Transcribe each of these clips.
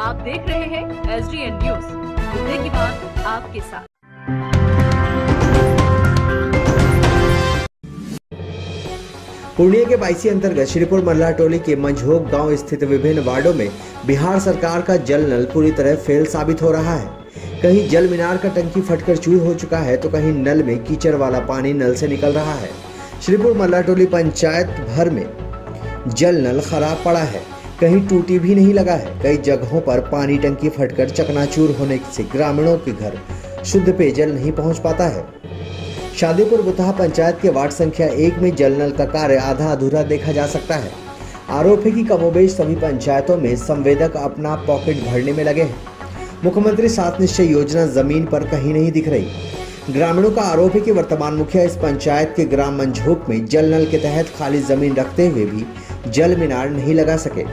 आप देख रहे हैं एस डी एन न्यूज़ मुद्दे की बात आपके साथ। पूर्णिया के बाईसी अंतर्गत श्रीपुर मल्ला टोली के मंझोक गाँव स्थित विभिन्न वार्डो में बिहार सरकार का जल नल पूरी तरह फेल साबित हो रहा है। कहीं जल मीनार का टंकी फटकर चूर हो चुका है तो कहीं नल में कीचड़ वाला पानी नल से निकल रहा है। श्रीपुर मल्ला टोली पंचायत भर में जल नल खराब पड़ा है। कहीं टूटी भी नहीं लगा है। कई जगहों पर पानी टंकी फटकर चकनाचूर होने से ग्रामीणों के घर शुद्ध पेयजल नहीं पहुँच पाता है। शादीपुर बुतहा पंचायत के वार्ड संख्या एक में जल नल का कार्य आधा अधूरा देखा जा सकता है। आरोप है कि कमोबेश सभी पंचायतों में संवेदक अपना पॉकेट भरने में लगे हैं। मुख्यमंत्री सात निश्चय योजना ज़मीन पर कहीं नहीं दिख रही। ग्रामीणों का आरोप है कि वर्तमान मुखिया इस पंचायत के ग्राम मंझोक में जल नल के तहत खाली ज़मीन रखते हुए भी जल मीनार नहीं लगा सके।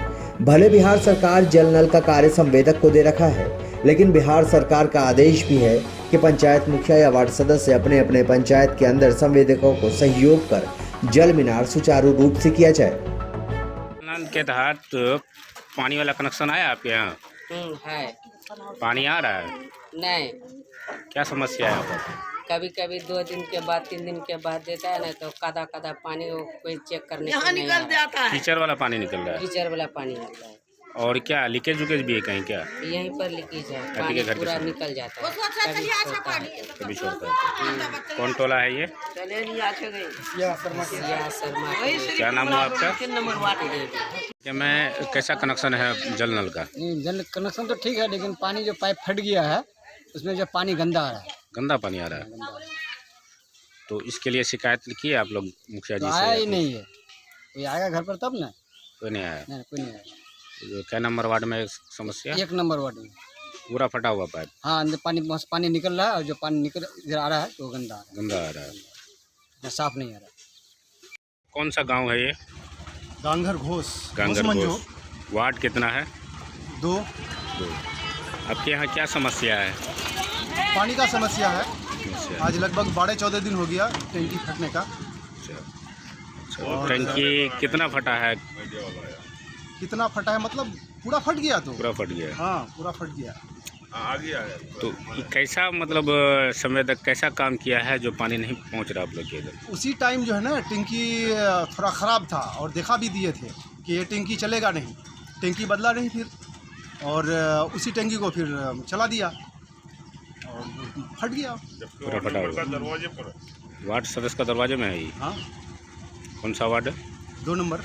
भले बिहार सरकार जल नल का कार्य संवेदक को दे रखा है लेकिन बिहार सरकार का आदेश भी है कि पंचायत मुखिया या वार्ड सदस्य अपने अपने पंचायत के अंदर संवेदकों को सहयोग कर जल मीनार सुचारू रूप से किया जाए। के तहत पानी वाला कनेक्शन आया आपके यहाँ? हम्म, है। पानी आ रहा है? नहीं। क्या समस्या है पर? कभी कभी दो दिन के बाद तीन दिन के बाद देता है ना तो कादा कादा पानी वो कोई चेक करने को नहीं आता। कीचड़ वाला पानी निकल रहा है। कीचड़ वाला पानी आता है। और क्या लीकेज उकेज भी है कहीं क्या? यहीं पर लीकेज है। पानी घर पूरा निकल जाता है। कभी छोड़ता है। कभी छोड़ता है। कौन टोला है ये? क्या नाम हुआ आपका? क्या मैं कैसा कनेक्शन है जल नल का? जल कनेक्शन तो ठीक है लेकिन पानी जो पाइप फट गया है उसमें जो पानी गंदा आ रहा है। गंदा पानी आ रहा है। तो इसके लिए शिकायत लिखी है आप लोग मुखिया तो जी आया ही से नहीं है। कोई आएगा घर पर तब ना? कोई नहीं आया। नहीं कोई नहीं आया। क्या नंबर वार्ड में समस्या? एक नंबर वार्ड में। पूरा फटा हुआ पाइप। हाँ अंदर पानी बस पानी निकल रहा है और जो पानी निकल इधर आ रहा है तो गंदा आ रहा गंदा आ रहा है। है साफ़ नहीं आ रहा कौन सा गाँव है ये? गांगर घोष। गांगर घोष। वार्ड कितना है? दो। दो। आपके यहाँ क्या समस्या है? पानी का समस्या है। आज लगभग बारह चौदह दिन हो गया टैंकी फटने का। अच्छा। अच्छा, टंकी कितना फटा है? कितना फटा है मतलब पूरा फट गया तो। पूरा फट गया। हाँ पूरा फट गया। तो कैसा मतलब समय तक कैसा काम किया है जो पानी नहीं पहुँच रहा आप लोग के इधर? उसी टाइम जो है ना टैंकी थोड़ा ख़राब था और देखा भी दिए थे कि ये टैंकी चलेगा नहीं। टैंकी बदला नहीं फिर। और उसी टैंकी को फिर चला दिया। फट गया। पूरा फटा हुआ। वार्ड सदस्य का दरवाजे में है ये। हाँ। कौन सा वार्ड है? दो नंबर।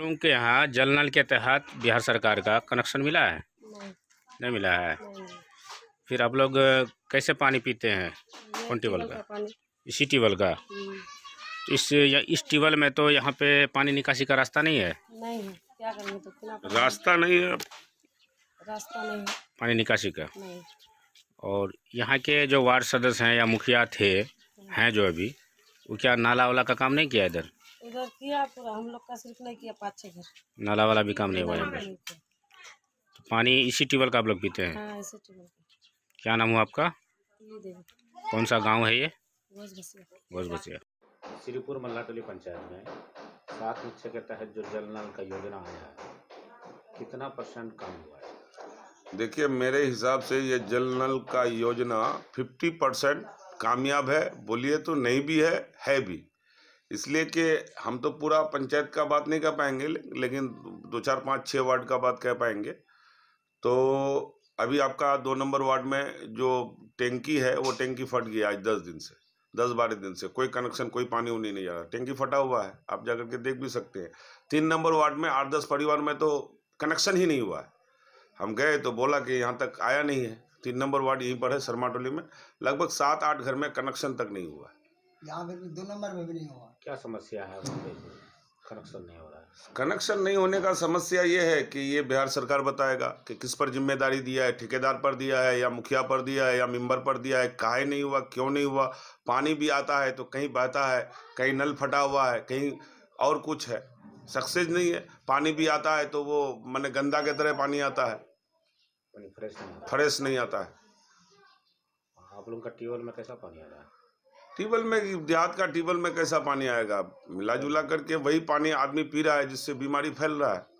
लोगों के यहाँ जल नल के तहत बिहार सरकार का कनेक्शन मिला है? नहीं। नहीं मिला है। नहीं। फिर आप लोग कैसे पानी पीते हैं? कौन ट्यूबवेल का? इसी ट्यूबवेल का? तो इस या इस ट्यूबवेल में तो यहाँ पे पानी निकासी का रास्ता नहीं है? नहीं क्या करेंगे तो रास्ता नहीं है। रास्ता नहीं है। पानी निकासी का? नहीं। और यहाँ के जो वार्ड सदस्य हैं या मुखिया थे हैं जो अभी वो क्या नाला वाला का काम नहीं किया इधर? उधर किया पूरा हम लोग का सिर्फ़ नहीं किया पाँच छः घर। नाला वाला भी काम नहीं हुआ यहाँ तो पानी इसी ट्यूबवेल का आप लोग पीते हैं? हाँ क्या नाम हुआ आपका? कौन सा गाँव है ये? घोष बसिया श्रीपुर मल्लाटोली पंचायत में सात निश्चय के तहत जो जल नल का योजना आया है कितना परसेंट काम हुआ है? देखिए, मेरे हिसाब से ये जल नल का योजना 50 परसेंट कामयाब है। बोलिए तो नहीं भी है है भी। इसलिए कि हम तो पूरा पंचायत का बात नहीं कर पाएँगे, लेकिन दो चार पाँच छः वार्ड का बात कह पाएँगे। तो अभी आपका दो नंबर वार्ड में जो टैंकी है, वो टैंकी फट गया आज दस दिन से, दस बारह दिन से। कोई कनेक्शन, कोई पानी उनी नहीं जा रहा। टैंकी फटा हुआ है, आप जाकर के देख भी सकते हैं। तीन नंबर वार्ड में आठ दस परिवार में तो कनेक्शन ही नहीं हुआ है। हम गए तो बोला कि यहाँ तक आया नहीं है। तीन नंबर वार्ड यहीं पर है शर्मा टोली में। लगभग सात आठ घर में कनेक्शन तक नहीं हुआ है। यहाँ पे भी दो नंबर में भी नहीं हुआ। क्या समस्या है कनेक्शन नहीं हो रहा है। कनेक्शन नहीं होने का समस्या ये है कि ये बिहार सरकार बताएगा कि किस पर ज़िम्मेदारी दिया है ठेकेदार पर दिया है या मुखिया पर दिया है या मेंबर पर दिया है काहे नहीं हुआ क्यों नहीं हुआ पानी भी आता है तो कहीं बहता है कहीं नल फटा हुआ है कहीं और कुछ है। सक्सेस नहीं है पानी भी आता है तो वो मैंने गंदा के तरह पानी आता है। फ्रेश नहीं फ्रेश नहीं आता है। आप लोग का ट्यूबवेल में कैसा पानी आ रहा है ट्यूबवेल में देहात का ट्यूबवेल में कैसा पानी आएगा? मिला जुला करके वही पानी आदमी पी रहा है जिससे बीमारी फैल रहा है।